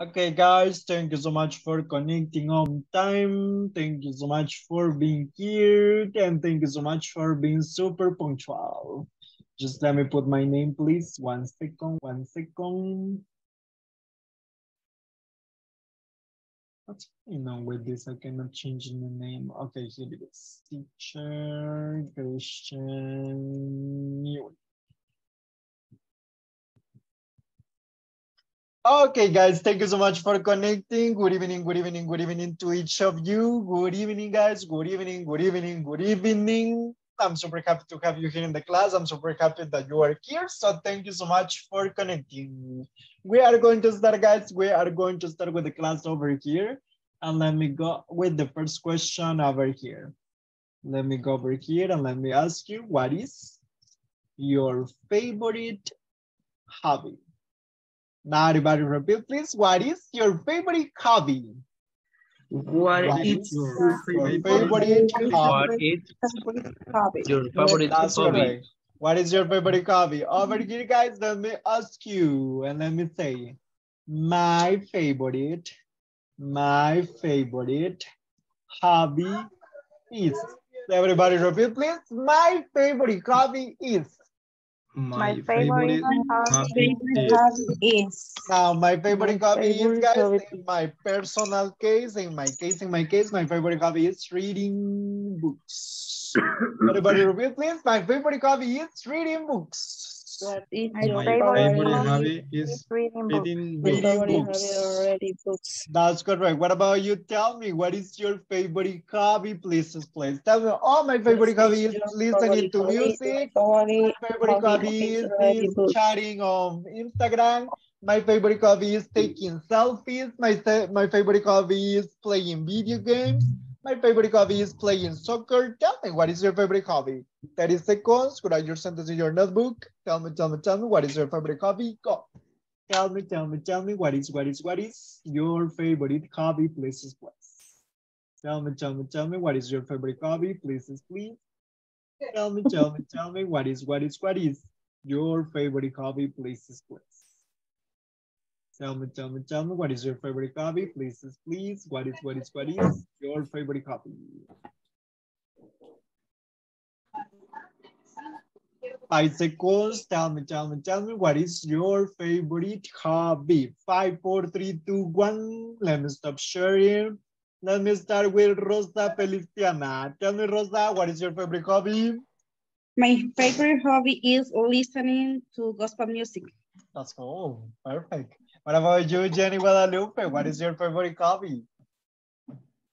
Okay, guys, thank you so much for connecting on time. Thank you so much for being here. And thank you so much for being super punctual. Just let me put my name, please. One second, one second. What's going on with this? I cannot change the name. Okay, here it is. Teacher Christian Newell. Okay, guys, thank you so much for connecting. Good evening, good evening, good evening to each of you. Good evening, guys. Good evening, good evening, good evening. I'm super happy to have you here in the class. I'm super happy that you are here. So thank you so much for connecting. We are going to start, guys. We are going to start with the class over here. And let me go with the first question over here. Let me go over here and let me ask you, what is your favorite hobby? Now everybody repeat, please. What is your favorite hobby? What, What is is your your favorite favorite hobby? hobby? What is hobby. your favorite That's hobby? correct. What is your favorite hobby? Over here, guys, let me ask you and let me say, my favorite, my favorite hobby is. Everybody repeat, please. My favorite hobby is. My favorite hobby is Now, my favorite My hobby is, guys, hobby in my personal case, in my case, in my case, my favorite hobby is reading books. Everybody repeat, please. My favorite hobby is reading books. What is My your favorite favorite hobby hobby? is reading books. Reading Reading books. Favorite hobby books. already books. That's correct. What about you? Tell me, what is your favorite hobby? Please, please tell me. Oh, my favorite hobby is listening to music. Favorite My favorite hobby is, is chatting on Instagram. My favorite hobby is taking selfies. My, my favorite hobby is playing video games. My favorite hobby is playing soccer. Tell me, what is your favorite hobby? 30 seconds. Write your sentence in your notebook. Tell me, tell me, tell me, what is your favorite hobby? Go. Tell me, tell me, tell me, what is, what is, what is your favorite hobby? Please, please. Tell me, tell me, tell me, what is your favorite hobby? Please, please. Tell me, tell me, tell me, what is, what is, what is your favorite hobby? Please, please. Tell me, tell me, tell me, what is your favorite hobby? Please, please. What is, what is, what is your favorite hobby? Five seconds. Tell me, tell me, tell me, what is your favorite hobby? Five, four, three, two, one. Let me stop sharing. Let me start with Rosa Feliciana. Tell me, Rosa, what is your favorite hobby? My favorite hobby is listening to gospel music. That's cool. Perfect. What about you, Jenny Guadalupe? What is your favorite hobby?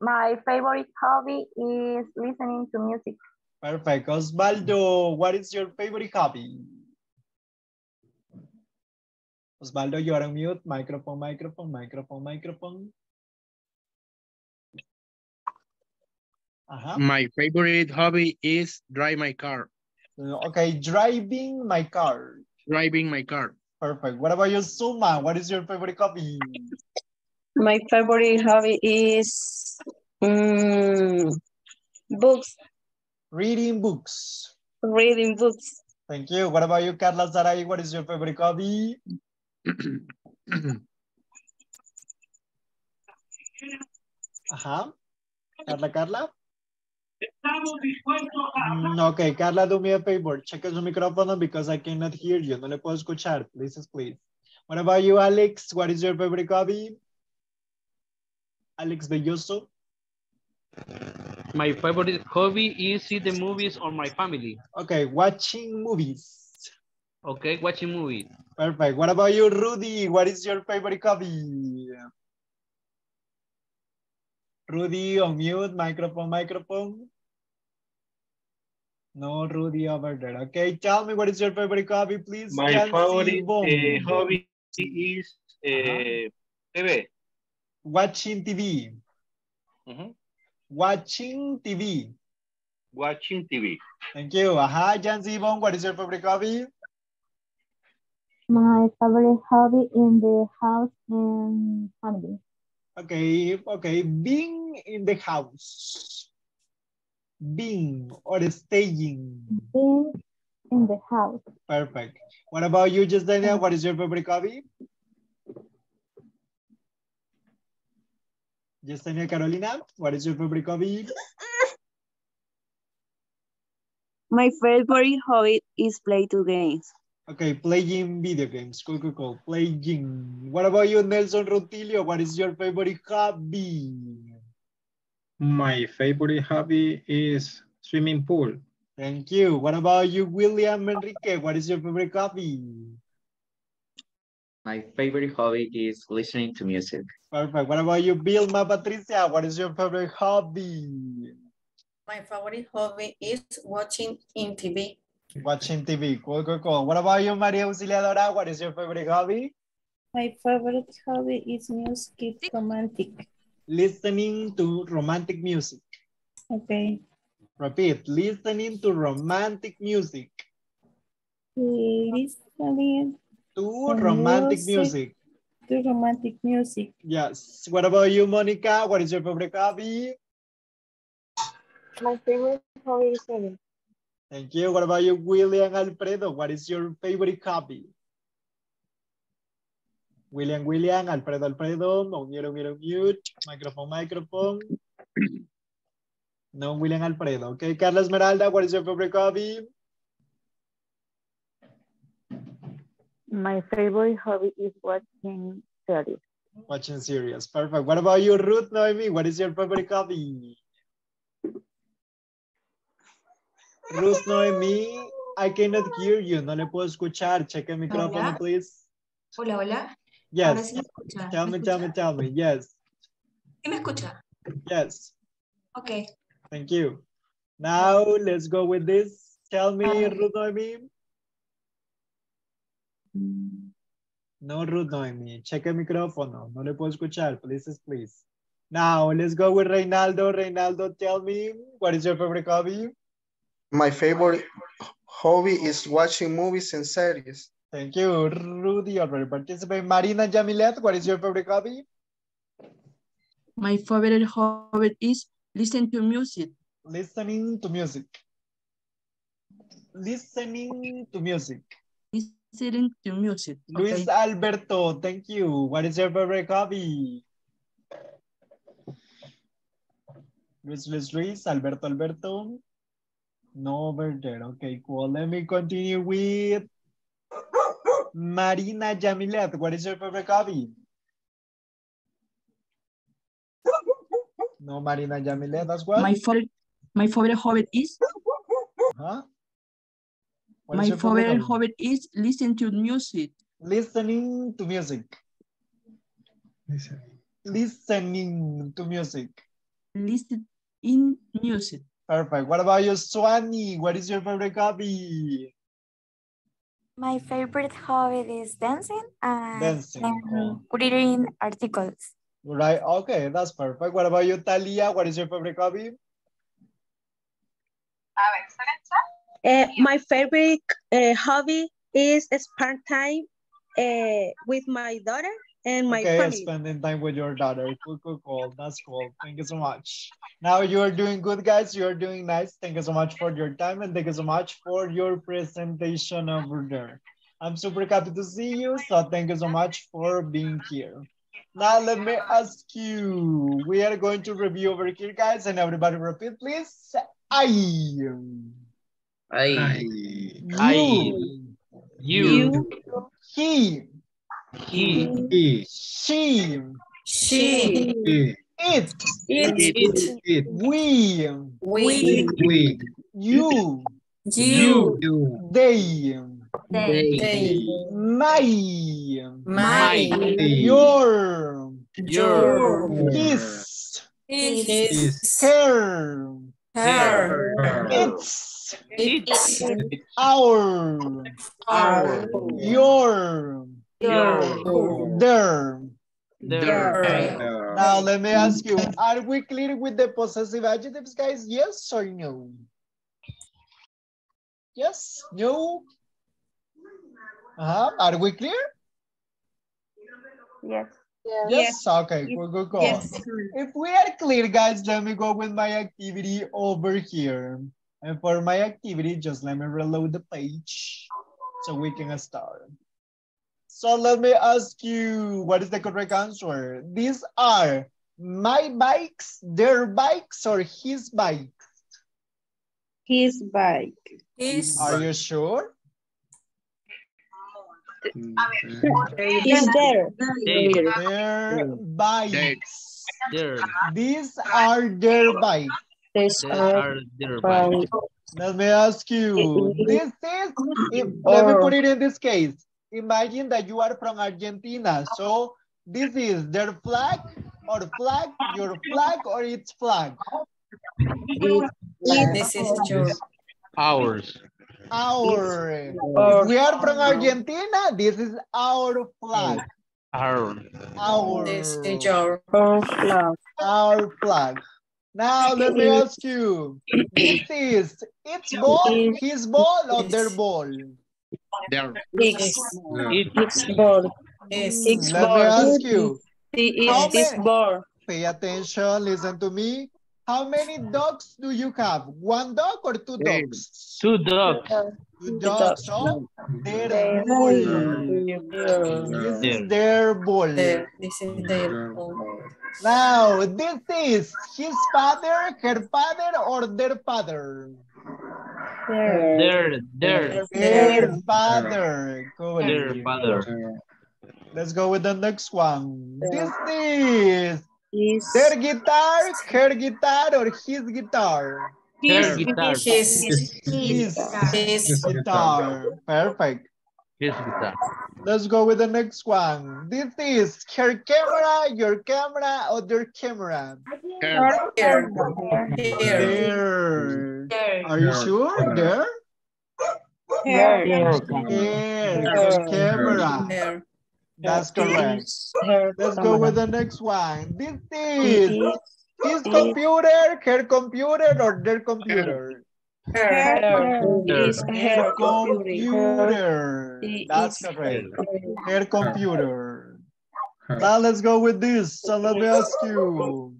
My favorite hobby is listening to music. Perfect. Osvaldo, what is your favorite hobby? Osvaldo, you are on mute. Microphone, microphone, microphone, microphone. Uh-huh. My favorite hobby is drive my car, Okay, driving my car. driving my car. Perfect. What about you, Suma? What is your favorite hobby? My favorite hobby is mm, books, Reading books. reading books. Thank you. What about you, Carla Saray? What is your favorite hobby? Ajá. Carla, Carla. Mm, okay, Carla, do me a favor. Check su microphone because I cannot hear you. No le puedo escuchar. Please, please. What about you, Alex? What is your favorite hobby? Alex Belloso. My favorite hobby is see the movies or my family. Okay, watching movies. Okay, watching movies. Perfect. What about you, Rudy? What is your favorite hobby? Rudy, on mute, microphone, microphone. No, Rudy over there. Okay, tell me what is your favorite hobby, please? My Jancy favorite uh, hobby is uh, Uh-huh. TV. Watching TV. Mhm. Watching TV. Watching TV. Thank you. Aha, Jancy Bong, what is your favorite hobby? My favorite hobby in the house and family. Okay, okay. Being in the house. Being or staying. Being in the house. Perfect. What about you, Justenia? Mm-hmm. What is your favorite hobby? Yesenia Carolina, what is your favorite hobby? My favorite hobby is play two games. Okay, playing video games. Cool, cool, cool. Playing. What about you, Nelson Rutilio? What is your favorite hobby? My favorite hobby is swimming pool. Thank you. What about you, William Enrique? What is your favorite hobby? My favorite hobby is listening to music. Perfect. What about you, Vilma Patricia? What is your favorite hobby? My favorite hobby is watching in TV. Watching TV. Cool, cool, cool. What about you, Maria Auxiliadora? What is your favorite hobby? My favorite hobby is music romantic. Listening to romantic music. Okay. Repeat. Listening to romantic music. Listening To to romantic music. music. to romantic music. Yes. What about you, Monica? What is your favorite hobby? My favorite hobby is swimming. Thank you. What about you, William Alfredo? What is your favorite hobby? William, William, Alfredo, Alfredo, mute, mute, mute, microphone, microphone. No, William Alfredo. Okay, Carla Esmeralda, what is your favorite hobby? My favorite hobby is watching series. Watching series. Perfect. What about you, Ruth Noemi? What is your favorite hobby? Ruth Noemi, I cannot hear you. No le puedo escuchar. Check el micrófono, Hola. please. Hola, hola. Ahora Yes. sí me escucha. Tell ¿Me me, tell me, tell me. Yes. ¿Sí me escucha? Yes. Ok. Thank you. Now let's go with this. Tell me, Ah. Ruth Noemi. No, Ruth Noemi. Check el micrófono. No le puedo escuchar. Please, please. Now let's go with Reynaldo. Reynaldo, tell me, what is your favorite hobby? My favorite hobby is watching movies and series. Thank you. Rudy already participated. Marina Jamilet, what is your favorite hobby? My favorite hobby is listen to music. Listening to music. Listening to music. Listening to music. Luis. Alberto, thank you. What is your favorite hobby? Luis, Luis, Luis, Alberto, Alberto. No over there. Okay, cool. Let me continue with Marina Jamilet. What is your favorite hobby? No, Marina Jamilet as well. My favorite, my favorite hobby is Huh? What is my your favorite hobby is listen to music. Listening to music. Listening to music. Listen in music. Perfect. What about you, Swani? What is your favorite hobby? My favorite hobby is dancing and, Dancing, and reading articles. Right. Okay, that's perfect. What about you, Talia? What is your favorite hobby? Uh, my favorite uh, hobby is spend time uh, with my daughter and my okay, family. spending time with your daughter. Cool, cool, cool. That's cool. Thank you so much. Now you are doing good, guys. You are doing nice. Thank you so much for your time and thank you so much for your presentation over there. I'm super happy to see you. So thank you so much for being here. Now let me ask you. We are going to review over here, guys, and everybody repeat, please. I. I, i You. You. He. He. He. She. She. He. It. It. It. We. We. We. You. You. You. They. They. My. My. Your. Your. His. His. Her. Her. It's. It's. Our. Our. Your. Your. Their. Their. Now let me ask you, are we clear with the possessive adjectives, guys? Yes or no? Yes? No? Uh-huh. Are we clear? Yes. Yes. Okay, cool, cool, cool. Yes. If we are clear, guys, let me go with my activity over here. And for my activity, just let me reload the page so we can start. So let me ask you, what is the correct answer? These are my bikes, their bikes, or his bike? His bike. His. Are you sure? Is there. Their bikes. There. These are their bikes. These are are their bikes. Let me ask you. This is, if, let me put it in this case. Imagine that you are from Argentina. So this is their flag or flag, your flag or its flag. This is your. Ours. Our. We are from Argentina, this is our flag. Our. Our. This is your. flag. Our flag. Now let me ask you. This is its ball, his ball, or their ball? There. His. It's ball. His. It's Let me ask you. It How is many- ball. Pay attention, listen to me. How many dogs do you have? One dog or two Hey. dogs? Two dogs. Two dogs. So their ball. This is their ball. This is their. Now, this is his father, her father, or their father? Their. Their. Their father. Good. Their father. Let's go with the next one. This is Is their guitar, her guitar, or his guitar? Their guitar. His. His His. guitar. Perfect. His guitar. Let's go with the next one. This is her camera, your camera, or their camera? Here. Here. Here. There. Are you sure? There? Here. Here. Her camera. Here. That's correct. her Let's go with the next one. This is his computer, her computer, or their computer? Here. Is her computer. Computer. That's correct. Her computer. Now let's go with this. So let me ask you.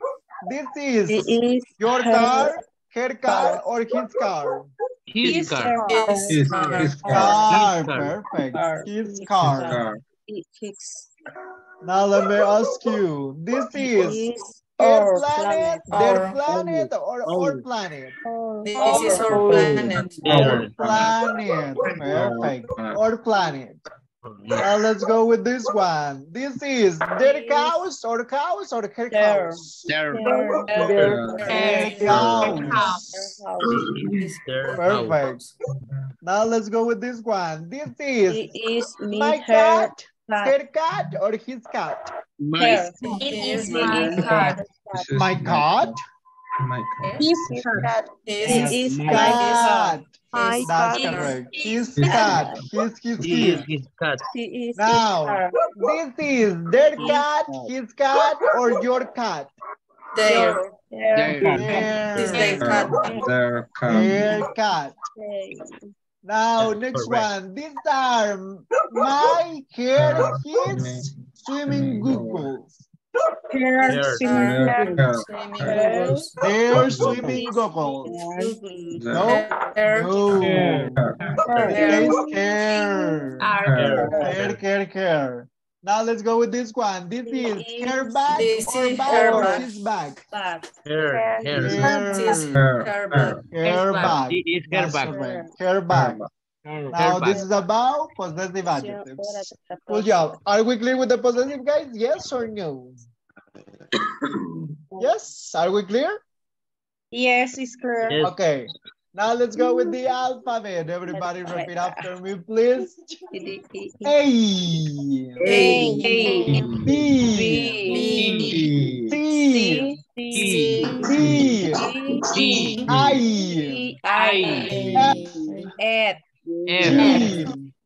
This is It is your her- car, her car, or his car? His car. His. His, car. his car. Car, ah, car. perfect. Car. His car. Car. Now let me ask you. This is is Their our planet, planet. their oh, oh, planet, or our oh. planet? This is our planet. Our planet. Perfect. Our planet. Now let's go with this one. This is their cows or cows or her Their. cows? There. Their cows. Perfect. Now let's go with this one. This is It is me my her cat, her cat, or his cat? My. her. It is my cat. This is My cat? My car. His cat. His. It is my Cat. His. That's His. correct. His cat. His, his, He is his. his cat. It is Now, her. this is their cat, his cat, or your cat? Their. Their There. This is Their, their cat. Their car. their cat. Now, That's next correct. one. These are my, her, his swimming goggles. Her Their. swimming Their car. Swimming goggles. Their swimming goggles. Their No? Their. No. Their. It's care. Their. Care, care, care. Now let's go with this one. This is her bag This or is bag her or bag. his bag? Hair. Hair. This Hair. is Hair. her bag. Hair bag. It is hair That's bag. correct. Hair bag. Now this bag. is about possessive adjectives. Good job. Are we clear with the possessive guys? Yes or no? yes. Are we clear? Yes, it's clear. Yes. Okay. Now let's go with the alphabet. Everybody repeat after me, please. A. A. B. B. C. C. D. D. I. I. A. F.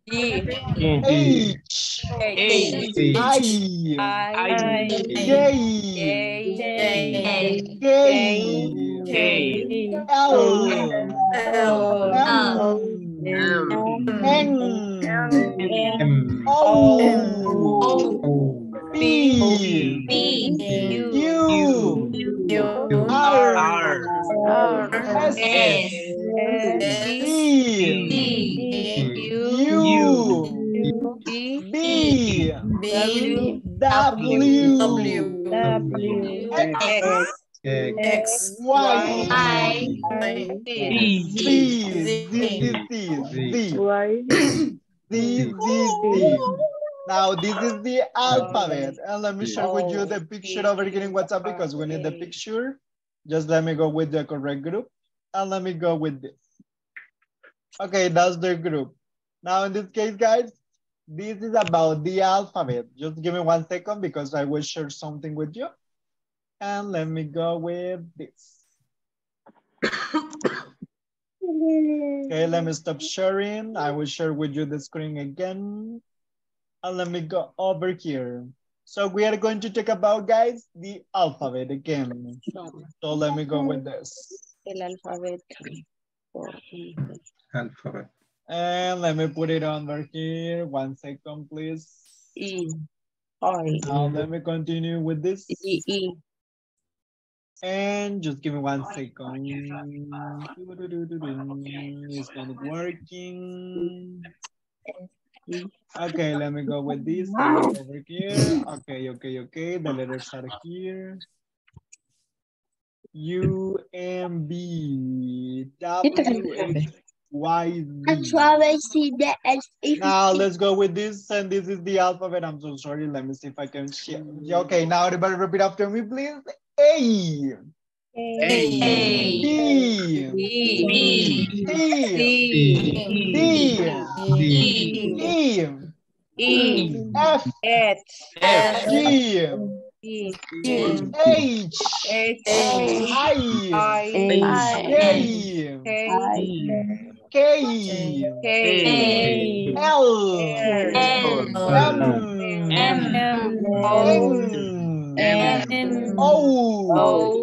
G. E. W, X, X, Y, Y, Z, Z, Z, Z, Why? Z, Z, Z. Now this is the alphabet. And let me share with you the picture over here in WhatsApp because we need the picture. Just let me go with the correct group. And let me go with this. Okay, that's the group. Now in this case, guys, this is about the alphabet. Just give me one second because I will share something with you. And let me go with this. Okay, let me stop sharing. I will share with you the screen again. And let me go over here. So we are going to talk about, guys, the alphabet again. So let me go with this. El alfabeto. alphabet. And let me put it over here. One second, please. E. I. Now let me continue with this. E. E. And just give me one second. It's not working. Okay, let me go with this over here. Okay, okay, okay. The letters are here. U M B W X Y Z. Now let's go with this, and this is the alphabet. I'm so sorry. Let me see if I can share. Okay, now everybody repeat after me, please. A. A, B. B, C. C, D. E, E. E. F. H. F, G. E. H. H. I. I. J. K. K. K. L. L, M. M, N. N. O.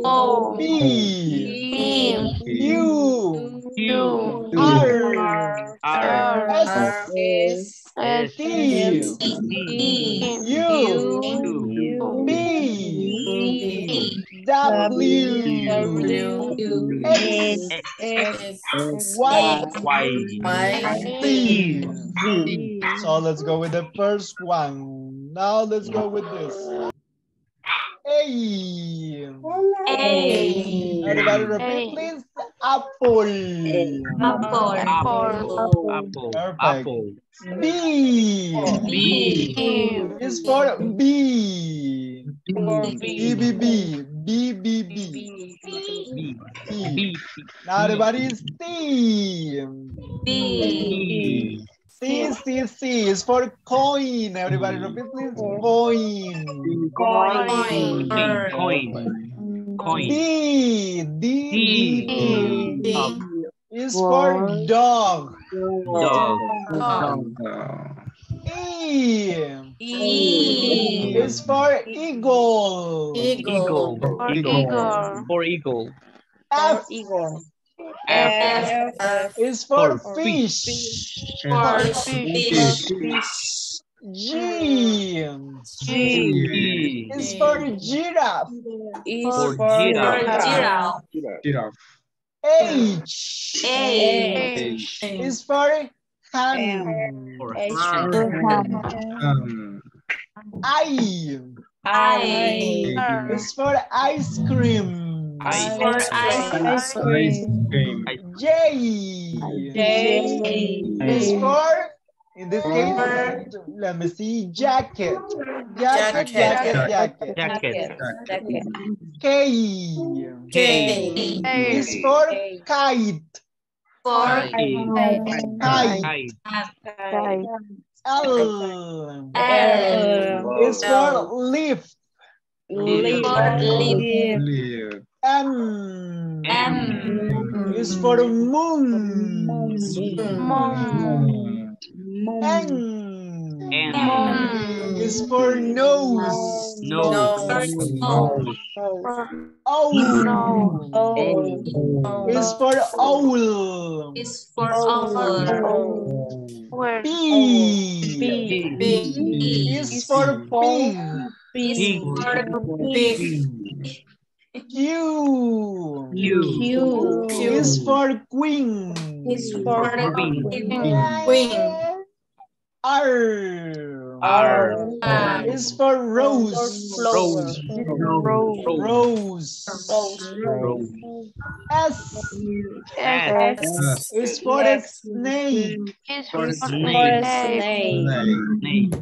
O, P. P, U. U, R. R, S. S, T. E, U. B. W. W, X. X, Y. Y, Z. So let's go with the first one. Now let's go with this. A. A, Everybody repeat, please. Apple. Apple, Apple. Apple. Perfect. B. B, is for B. B, B, B, B, B, B, B. B. B. Now everybody is C. B, C, C, C is for coin. Everybody repeat, please. Mm. Coin. Coin, Coin. Coin. D, D, D, D. D, is for dog. Dog. Dog, E E, is for eagle. Eagle, Eagle. For eagle. F Eagle. F, F, is for For fish. for fish, G G. is for giraffe. Is For for giraffe. giraffe, Giraffe. H H, is for hen. For H. hand. Um, I I, is for ice cream. Ice for Ice ice, ice cream. J J. is for, in this case, let me see, jacket. Jacket, jacket, jacket. Jacket. Jacket. K K, is for kite. for Kite. Kite. L L, is for lift. Leaf. for leaf, Leaf. M M, is for moon. Moon. N And is for nose. nose. nose, O Oh. is for owl. is for owl, P B, is for pink. Pig. for pig, Q Q. is for queen. Is for for Queen. queen, R R. is for rose. Rose. Rose. Rose. Rose. S S. is for snake. For Snake. snake.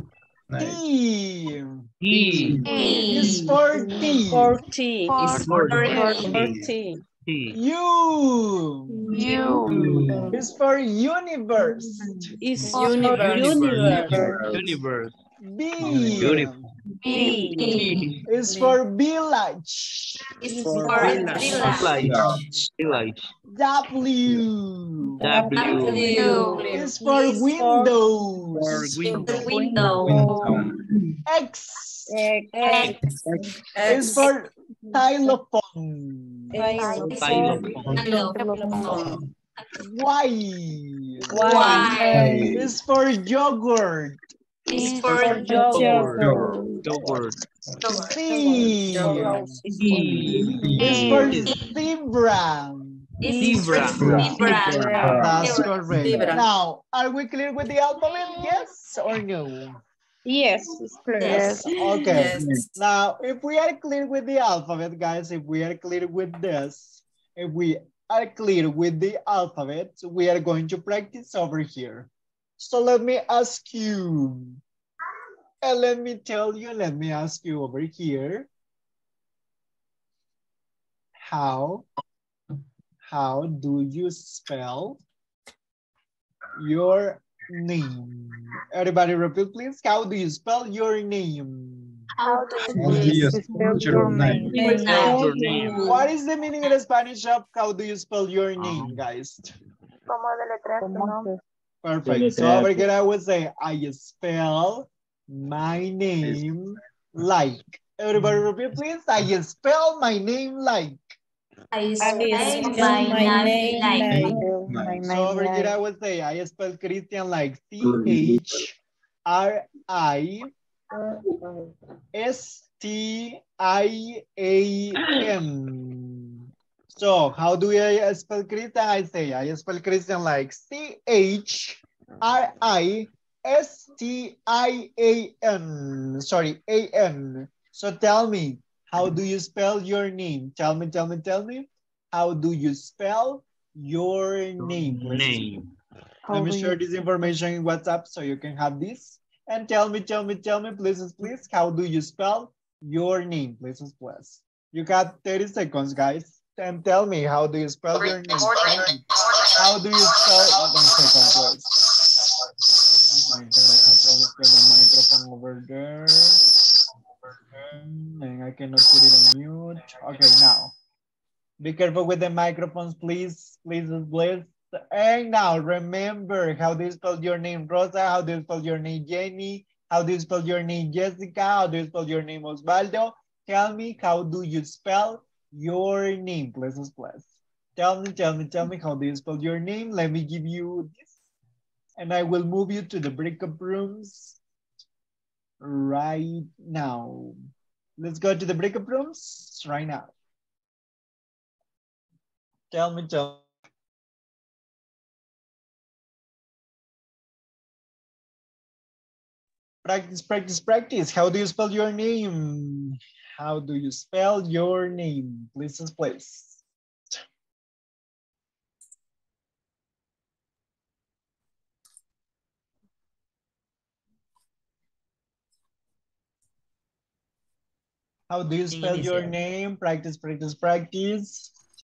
T T. is for tea. Forty. Is for Forty. T. U U. is for universe. Is Universe. universe. Universe. B Beautiful. B. T. is for village. Is For for village. Village. W W. is for windows. For window. window. X X. is for xylophone. Xylophone. Y Y. is for yogurt. Is for Yogurt. Yogurt. C E. is for zebra. Zebra. That's correct. Zebra. Now, are we clear with the alphabet? Yes or no? Yes, it's clear. Yes. Okay. Yes. Now, if we are clear with the alphabet, guys, if we are clear with this, if we are clear with the alphabet, we are going to practice over here. So let me ask you, and let me tell you, let me ask you over here. How, how do you spell your name? Everybody repeat, please. How do you spell your name? How do you spell your name? Your name. What is the meaning in Spanish of how do you spell your name, guys? ¿Cómo deletreas tu nombre? Perfect. So over here I would say I spell my name like. Everybody repeat, please. I spell my name like. I spell spell my name like. So over here I would say I spell Christian like C H R I S T I A N. So how do I spell Christian? I say I spell Christian like C H R I S T I A N. Sorry, A N. So tell me, how do you spell your name? Tell me, tell me, tell me. How do you spell your name? please? Name. Let me share this information in WhatsApp so you can have this. And tell me, tell me, tell me, please, please, how do you spell your name, please, please? You got 30 seconds, guys. And tell me, how do you spell your name? How do you spell, one second, please. Oh my God, I have problems the microphone over there. And I cannot put it on mute. Okay, now. Be careful with the microphones, please, please, please. And now remember, how do you spell your name, Rosa? How do you spell your name, Jenny? How do you spell your name, Jessica? How do you spell your name, Osvaldo? Tell me, how do you spell your name, please, please? Tell me, tell me, tell me, how do you spell your name? Let me give you this. And I will move you to the breakup rooms right now. Let's go to the breakup rooms right now. Tell me, tell me. Practice, practice, practice. How do you spell your name? How do you spell your name? Please, please. How do you spell your name? Practice, practice, practice.